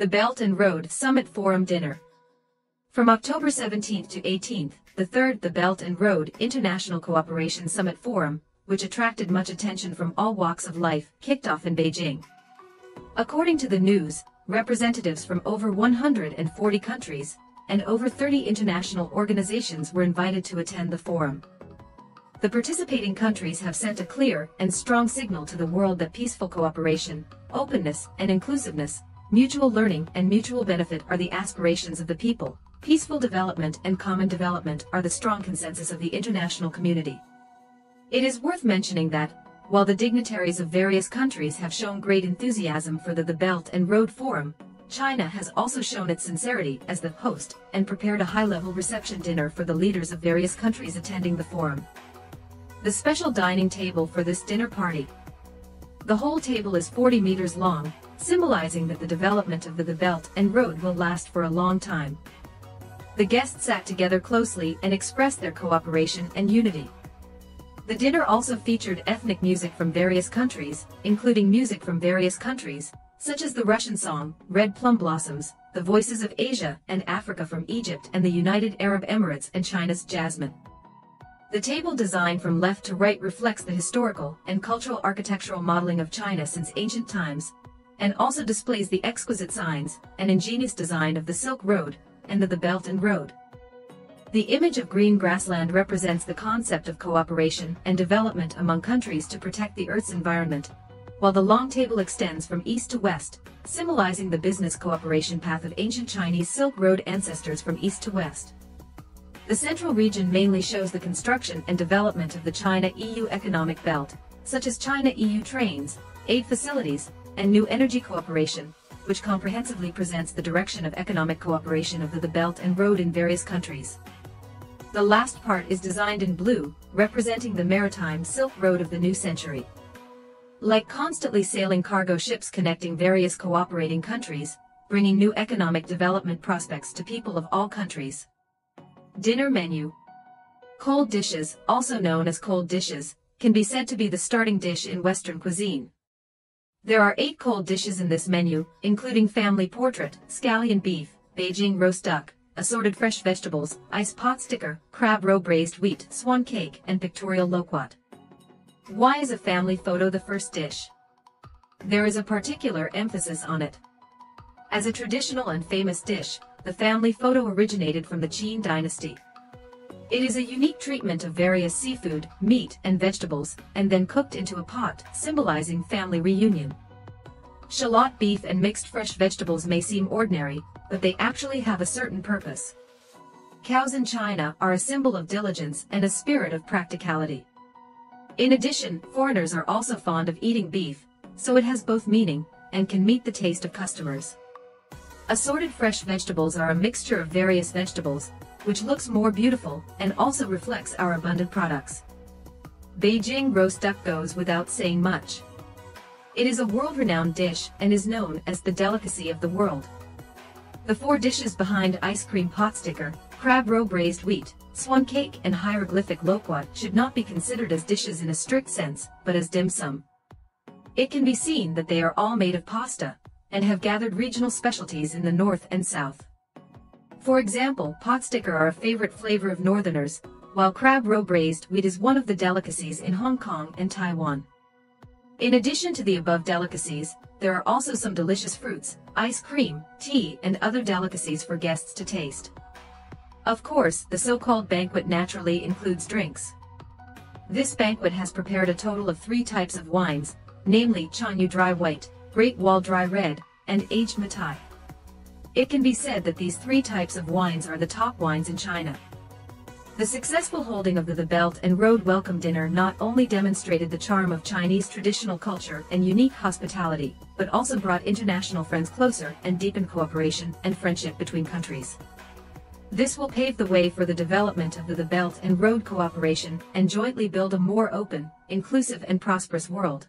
The Belt and Road Summit Forum Dinner. From October 17th to 18th, the third The Belt and Road International Cooperation Summit Forum, which attracted much attention from all walks of life, kicked off in Beijing. According to the news, representatives from over 140 countries and over 30 international organizations were invited to attend the forum. The participating countries have sent a clear and strong signal to the world that peaceful cooperation, openness and inclusiveness, mutual learning and mutual benefit are the aspirations of the people. Peaceful development and common development are the strong consensus of the international community. It is worth mentioning that, while the dignitaries of various countries have shown great enthusiasm for the, the Belt and Road Forum, China has also shown its sincerity as the host and prepared a high-level reception dinner for the leaders of various countries attending the forum the special dining table for this dinner party. The whole table is 40 meters long, symbolizing that the development of the, the belt and road will last for a long time. The guests sat together closely and expressed their cooperation and unity. The dinner also featured ethnic music from various countries, including music from various countries, such as the Russian song, Red Plum Blossoms, the Voices of Asia and Africa from Egypt and the United Arab Emirates and China's Jasmine. The table design from left to right reflects the historical and cultural architectural modeling of China since ancient times, and also displays the exquisite signs and ingenious design of the Silk Road and of the Belt and Road. The image of green grassland represents the concept of cooperation and development among countries to protect the Earth's environment, while the long table extends from east to west, symbolizing the business cooperation path of ancient Chinese Silk Road ancestors from east to west. The central region mainly shows the construction and development of the China-EU economic belt, such as China-EU trains, aid facilities, and new energy cooperation, which comprehensively presents the direction of economic cooperation of the, the Belt and Road in various countries. The last part is designed in blue, representing the maritime Silk Road of the new century. Like constantly sailing cargo ships connecting various cooperating countries, bringing new economic development prospects to people of all countries. Dinner menu. Cold dishes, also known as cold dishes, can be said to be the starting dish in Western cuisine. There are eight cold dishes in this menu, including family portrait, scallion beef, Beijing roast duck, assorted fresh vegetables, ice pot sticker, crab roe braised wheat, swan cake, and pictorial loquat. Why is a family photo the first dish? There is a particular emphasis on it. As a traditional and famous dish, the family photo originated from the Qin dynasty. It is a unique treatment of various seafood, meat, and vegetables, and then cooked into a pot, symbolizing family reunion. Shallot beef and mixed fresh vegetables may seem ordinary, but they actually have a certain purpose. Cows in China are a symbol of diligence and a spirit of practicality. In addition, foreigners are also fond of eating beef, so it has both meaning and can meet the taste of customers. Assorted fresh vegetables are a mixture of various vegetables, which looks more beautiful and also reflects our abundant products. Beijing roast duck goes without saying much. It is a world-renowned dish and is known as the delicacy of the world. The four dishes behind ice cream pot sticker, crab roe braised wheat, swan cake and hieroglyphic loquat should not be considered as dishes in a strict sense, but as dim sum. It can be seen that they are all made of pasta, and have gathered regional specialties in the north and south. For example, pot sticker are a favorite flavor of northerners, while crab roe braised wheat is one of the delicacies in Hong Kong and Taiwan. In addition to the above delicacies, there are also some delicious fruits, ice cream, tea, and other delicacies for guests to taste. Of course, the so-called banquet naturally includes drinks. This banquet has prepared a total of three types of wines, namely Changyu Dry White, Great Wall Dry Red, and Aged Moutai. It can be said that these three types of wines are the top wines in China. The successful holding of the, the Belt and Road Welcome Dinner not only demonstrated the charm of Chinese traditional culture and unique hospitality, but also brought international friends closer and deepened cooperation and friendship between countries. This will pave the way for the development of the, the Belt and Road cooperation and jointly build a more open, inclusive and prosperous world.